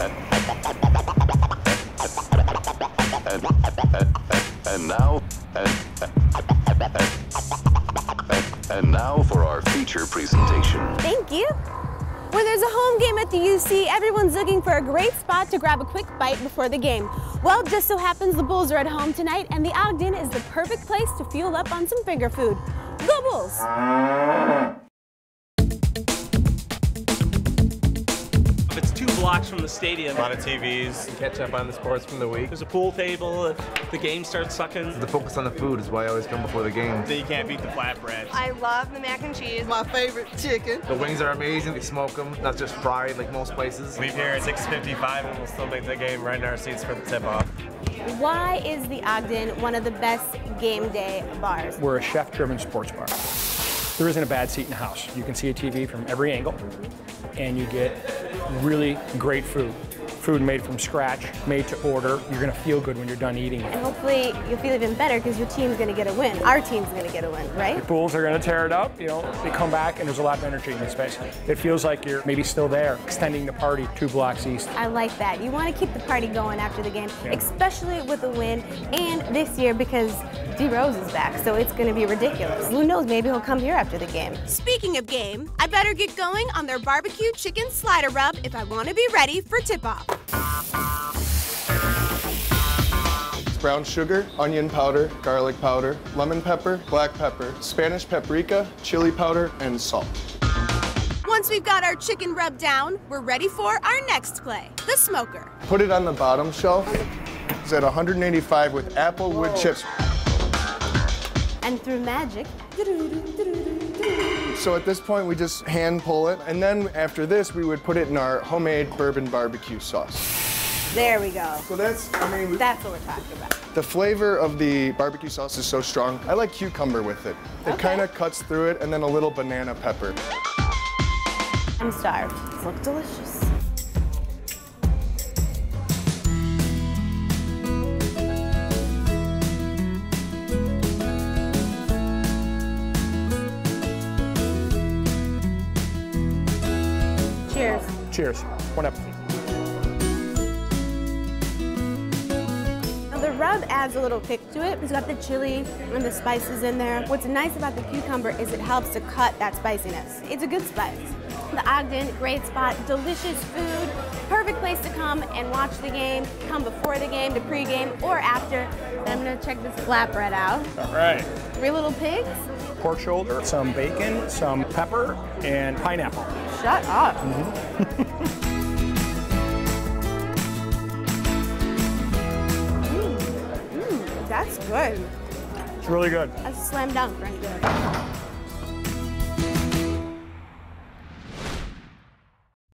And now, and now for our feature presentation. Thank you. When there's a home game at the UC, everyone's looking for a great spot to grab a quick bite before the game. Well, just so happens the Bulls are at home tonight, and the Ogden is the perfect place to fuel up on some finger food. Go Bulls! Blocks from the stadium. A lot of TVs, catch up on the sports from the week. There's a pool table. If the game starts sucking. The focus on the food is why I always come before the game. So You can't beat the flatbread. I love the mac and cheese. My favorite chicken. The wings are amazing. We smoke them, not just fried like most places. Leave here at 6.55 and we'll still make the game right in our seats for the tip-off. Why is the Ogden one of the best game day bars? We're a chef-driven sports bar. There isn't a bad seat in the house. You can see a TV from every angle, and you get really great food. Food made from scratch, made to order. You're gonna feel good when you're done eating it. And hopefully you'll feel even better because your team's going to get a win. Our team's going to get a win, right? The Bulls are gonna tear it up, you know, they come back and there's a lot of energy in the space. It feels like you're maybe still there, extending the party two blocks east. I like that. You want to keep the party going after the game, Yeah. especially with a win. And this year because D Rose is back, so it's going to be ridiculous. Who knows? Maybe he'll come here after the game. Speaking of game, I better get going on their barbecue chicken slider rub if I want to be ready for tip off. Brown sugar, onion powder, garlic powder, lemon pepper, black pepper, Spanish paprika, chili powder, and salt. Once we've got our chicken rubbed down, we're ready for our next play, the smoker. Put it on the bottom shelf. It's at 185 with apple wood chips. And through magic, So at this point, we just hand pull it, and then after this, we would put it in our homemade bourbon barbecue sauce. there we go. So that's, I mean, That's what we're talking about. the flavor of the barbecue sauce is so strong. I like cucumber with it. It Okay. kind of cuts through it, and then a little banana pepper. I'm starved. These look delicious. Cheers. Cheers. One up. Now the rub adds a little kick to it. It's got the chili and the spices in there. What's nice about the cucumber is it helps to cut that spiciness. It's a good spice. The Ogden, great spot, delicious food, perfect place to come and watch the game. Come before the game, to pregame, or after. And I'm gonna check this flatbread out. All right. Three little pigs. Pork shoulder, some bacon, some pepper, and pineapple. Shut up. Mm, that's good. It's really good. That's a slam dunk right there.